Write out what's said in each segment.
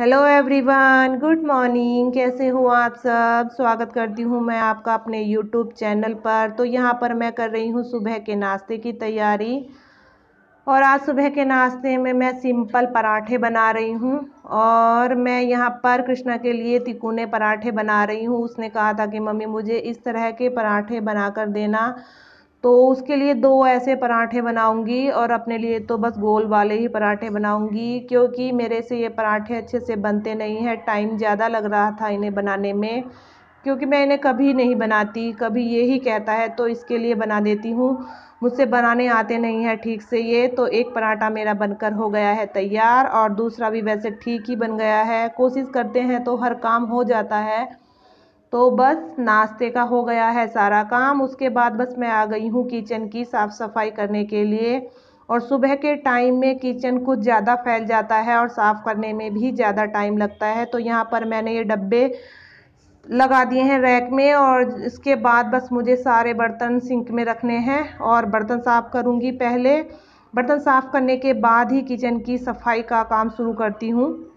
Hello everyone good morning कैसे हो आप सब? स्वागत करती हूँ मैं आपका अपने यूट्यूब चैनल पर। तो यहाँ पर मैं कर रही हूँ सुबह के नाश्ते की तैयारी। और आज सुबह के नाश्ते में मैं सिंपल पराठे बना रही हूँ। और मैं यहाँ पर कृष्णा के लिए तिकोने पराठे बना रही हूँ। उसने कहा था कि मम्मी मुझे इस तरह के पराठे बनाकर देना। तो उसके लिए दो ऐसे पराठे बनाऊँगी और अपने लिए तो बस गोल वाले ही पराठे बनाऊँगी, क्योंकि मेरे से ये पराठे अच्छे से बनते नहीं हैं, टाइम ज़्यादा लग रहा था इन्हें बनाने में, क्योंकि मैं इन्हें कभी नहीं बनाती, कभी ये ही कहता है तो इसके लिए बना देती हूँ। मुझसे बनाने आते नहीं हैं ठीक से ये तो एक पराठा मेरा बनकर हो गया है तैयार, और दूसरा भी वैसे ठीक ही बन गया है। कोशिश करते हैं तो हर काम हो जाता है तो बस नाश्ते का हो गया है सारा काम। उसके बाद बस मैं आ गई हूँ किचन की साफ़ सफ़ाई करने के लिए। और सुबह के टाइम में किचन कुछ ज़्यादा फैल जाता है और साफ़ करने में भी ज़्यादा टाइम लगता है। तो यहाँ पर मैंने ये डब्बे लगा दिए हैं रैक में और इसके बाद बस मुझे सारे बर्तन सिंक में रखने हैं और बर्तन साफ़ करूँगी पहले। बर्तन साफ़ करने के बाद ही किचन की सफ़ाई का काम शुरू करती हूँ।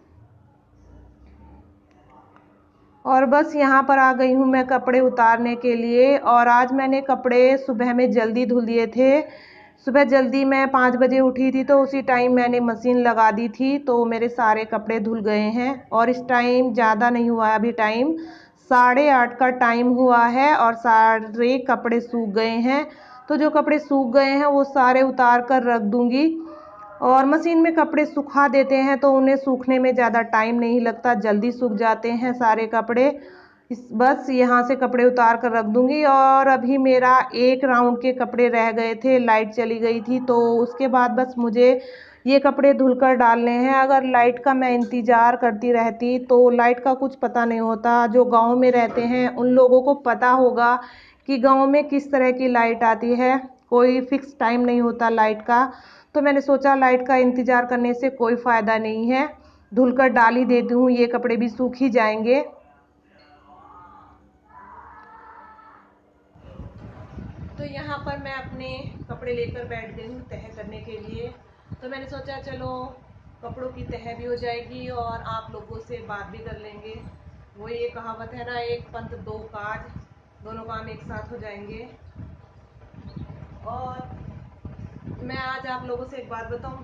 और बस यहाँ पर आ गई हूँ मैं कपड़े उतारने के लिए। और आज मैंने कपड़े सुबह में जल्दी धुल दिए थे। सुबह जल्दी मैं पाँच बजे उठी थी तो उसी टाइम मैंने मशीन लगा दी थी तो मेरे सारे कपड़े धुल गए हैं। और इस टाइम ज़्यादा नहीं हुआ है अभी टाइम। साढ़े आठ का टाइम हुआ है और सारे कपड़े सूख गए हैं। तो जो कपड़े सूख गए हैं वो सारे उतार कर रख दूँगी। और मशीन में कपड़े सुखा देते हैं तो उन्हें सूखने में ज़्यादा टाइम नहीं लगता, जल्दी सूख जाते हैं सारे कपड़े। इस, बस यहाँ से कपड़े उतार कर रख दूँगी और अभी मेरा एक राउंड के कपड़े रह गए थे, लाइट चली गई थी तो उसके बाद बस मुझे ये कपड़े धुलकर डालने हैं। अगर लाइट का मैं इंतज़ार करती रहती तो लाइट का कुछ पता नहीं होता। जो गाँव में रहते हैं उन लोगों को पता होगा कि गाँव में किस तरह की लाइट आती है। कोई फिक्स टाइम नहीं होता लाइट का तो मैंने सोचा लाइट का इंतज़ार करने से कोई फ़ायदा नहीं है। धुलकर डाल ही देती हूँ ये कपड़े भी सूख ही जाएँगे। तो यहाँ पर मैं अपने कपड़े लेकर बैठ गई हूँ तह करने के लिए। तो मैंने सोचा, चलो, कपड़ों की तह भी हो जाएगी और आप लोगों से बात भी कर लेंगे। वो ये कहावत है ना, एक पंथ दो काज, दोनों काम एक साथ हो जाएँगे। और मैं आज आप लोगों से एक बात बताऊँ।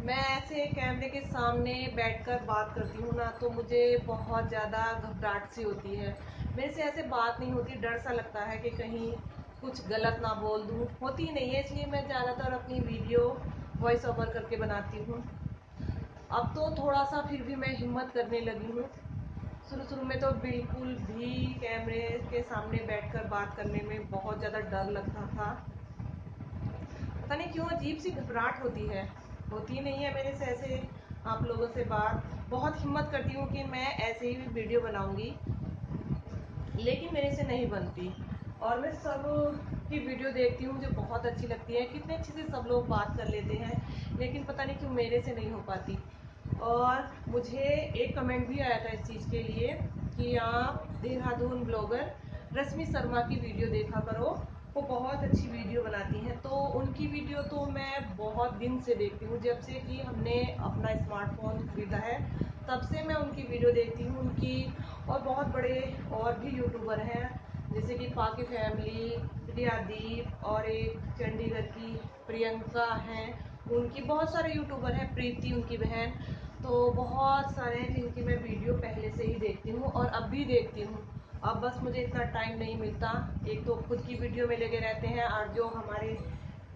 मैं ऐसे कैमरे के सामने बैठकर बात करती हूँ ना तो मुझे बहुत ज़्यादा घबराहट सी होती है। मेरे से ऐसे बात नहीं होती, डर सा लगता है कि कहीं कुछ गलत ना बोल दूँ। होती नहीं है, इसलिए मैं ज़्यादातर अपनी वीडियो वॉइस ओवर करके बनाती हूँ। अब तो थोड़ा सा फिर भी मैं हिम्मत करने लगी हूँ। शुरू शुरू में तो बिल्कुल भी कैमरे के सामने बैठकर बात करने में बहुत ज़्यादा डर लगता था। पता नहीं क्यों अजीब सी घबराहट होती है। होती नहीं है मेरे से ऐसे आप लोगों से बात। बहुत हिम्मत करती हूँ कि मैं ऐसे ही वीडियो बनाऊँगी, लेकिन मेरे से नहीं बनती। और मैं सब की वीडियो देखती हूँ मुझे बहुत अच्छी लगती है। कितने अच्छे से सब लोग बात कर लेते हैं, लेकिन पता नहीं क्यों मेरे से नहीं हो पाती। और मुझे एक कमेंट भी आया था इस चीज़ के लिए कि आप देहरादून ब्लॉगर रश्मि शर्मा की वीडियो देखा करो। वो बहुत अच्छी वीडियो बनाती हैं। तो उनकी वीडियो तो मैं बहुत दिन से देखती हूँ। जब से कि हमने अपना स्मार्टफ़ोन खरीदा है, तब से मैं उनकी वीडियो देखती हूँ। उनकी और बहुत बड़े और भी यूट्यूबर हैं, जैसे कि पाकि फैमिली प्रियादीप और एक चंडीगढ़ की प्रियंका हैं। उनकी, बहुत सारे यूट्यूबर हैं, प्रीति उनकी बहन तो बहुत सारे हैं जिनकी मैं वीडियो पहले से ही देखती हूँ और अब भी देखती हूँ। अब बस मुझे इतना टाइम नहीं मिलता। एक तो खुद की वीडियो में लगे रहते हैं और जो हमारे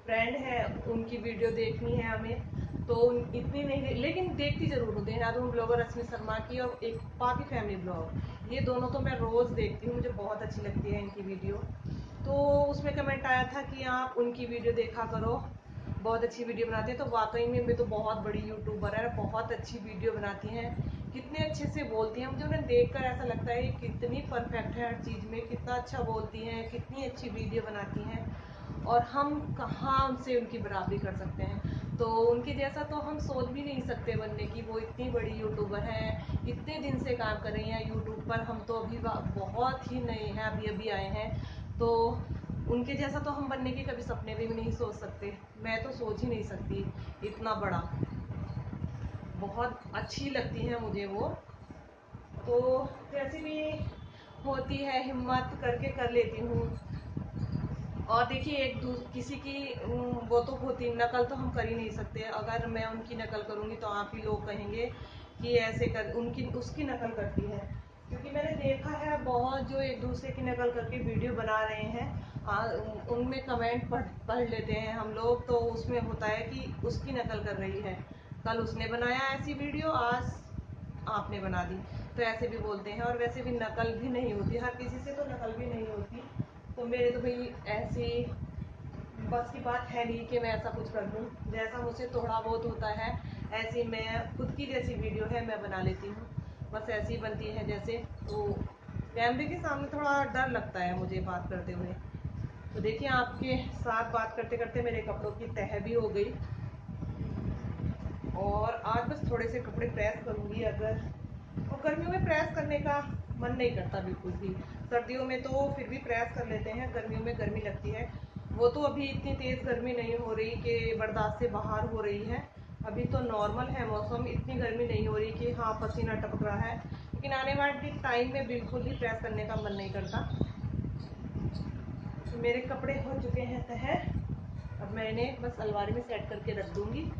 फ्रेंड है, उनकी वीडियो देखनी है हमें। तो इतनी नहीं लेकिन देखती ज़रूर हूँ। देहरादून ब्लॉगर रश्मि शर्मा की और एक पाकि फैमिली ब्लॉग। ये दोनों तो मैं रोज़ देखती हूँ, मुझे बहुत अच्छी लगती है इनकी वीडियो। तो उसमें कमेंट आया था कि आप उनकी वीडियो देखा करो। बहुत अच्छी वीडियो बनाती है तो वाकई में मैं तो बहुत बड़ी यूट्यूबर है, बहुत अच्छी वीडियो बनाती हैं। कितने अच्छे से बोलती हैं, मुझे उन्हें देखकर ऐसा लगता है कितनी परफेक्ट है हर चीज़ में, कितना अच्छा बोलती हैं, कितनी अच्छी वीडियो बनाती हैं, और हम कहाँ उनसे उनकी बराबरी कर सकते हैं। तो उनके जैसा तो हम सोच भी नहीं सकते बनने की, वो इतनी बड़ी यूट्यूबर हैं, इतने दिन से काम कर रही हैं यूट्यूब पर, हम तो अभी बहुत ही नए हैं अभी अभी आए हैं। तो उनके जैसा तो हम बनने के कभी सपने भी नहीं सोच सकते। मैं तो सोच ही नहीं सकती इतना बड़ा। बहुत अच्छी लगती है मुझे वो। तो जैसे भी होती है, हिम्मत करके कर लेती हूँ। और देखिए, एक किसी की वो तो होती, नकल तो हम कर ही नहीं सकते। अगर मैं उनकी नकल करूँगी तो आप ही लोग कहेंगे कि ऐसे कर, उनकी, उसकी नकल करती है। क्योंकि मैंने देखा है, बहुत जो एक दूसरे की नकल करके वीडियो बना रहे हैं उनमें कमेंट पढ़ पढ़ लेते हैं हम लोग तो उसमें होता है कि उसकी नकल कर रही है। कल उसने बनाया ऐसी वीडियो, आज आपने बना दी। तो ऐसे भी बोलते हैं, और वैसे भी नकल भी नहीं होती, हर किसी से तो नकल भी नहीं होती। तो मेरे तो भाई ऐसी बस की बात है नहीं कि मैं ऐसा कुछ कर दूँ। जैसा मुझसे थोड़ा बहुत होता है, ऐसी मैं खुद की जैसी वीडियो है, मैं बना लेती हूँ। बस ऐसी बनती है जैसे। तो कैमरे के सामने थोड़ा डर लगता है मुझे बात करते हुए। तो देखिए, आपके साथ बात करते करते मेरे कपड़ों की तह भी हो गई। और आज बस थोड़े से कपड़े प्रेस करूँगी अगर, और गर्मियों में प्रेस करने का मन नहीं करता बिल्कुल भी। सर्दियों में तो फिर भी प्रेस कर लेते हैं, गर्मियों में गर्मी लगती है। वो तो अभी इतनी तेज़ गर्मी नहीं हो रही कि बर्दाश्त से बाहर हो रही है। अभी तो नॉर्मल है मौसम, इतनी गर्मी नहीं हो रही कि हाँ पसीना टपक रहा है। लेकिन आने वाले टाइम में बिल्कुल ही प्रेस करने का मन नहीं करता। मेरे कपड़े हो चुके हैं तह। अब मैं इन्हें बस अलमारी में सेट करके रख दूँगी।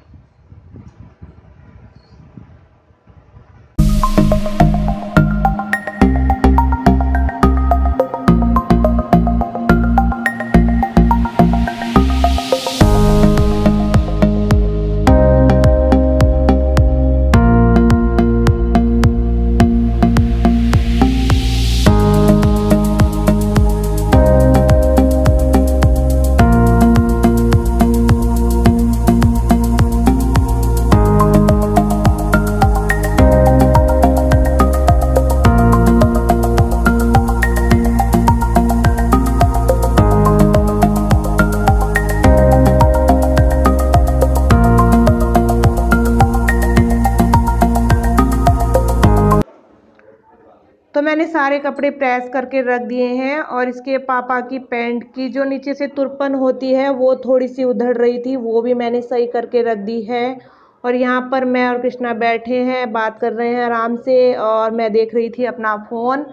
मैंने सारे कपड़े प्रेस करके रख दिए हैं और इसके पापा की पैंट की जो नीचे से तुरपन होती है, वो थोड़ी सी उधड़ रही थी, वो भी मैंने सही करके रख दी है। और यहाँ पर मैं और कृष्णा बैठे हैं, बात कर रहे हैं आराम से और मैं देख रही थी अपना फ़ोन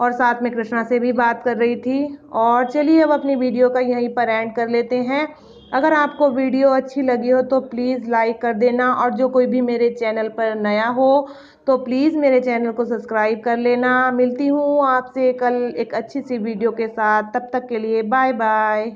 और साथ में कृष्णा से भी बात कर रही थी। और चलिए अब अपनी वीडियो का यहीं पर एंड कर लेते हैं। अगर आपको वीडियो अच्छी लगी हो तो प्लीज़ लाइक कर देना और जो कोई भी मेरे चैनल पर नया हो तो प्लीज़ मेरे चैनल को सब्सक्राइब कर लेना। मिलती हूँ आपसे कल एक अच्छी सी वीडियो के साथ। तब तक के लिए बाय बाय।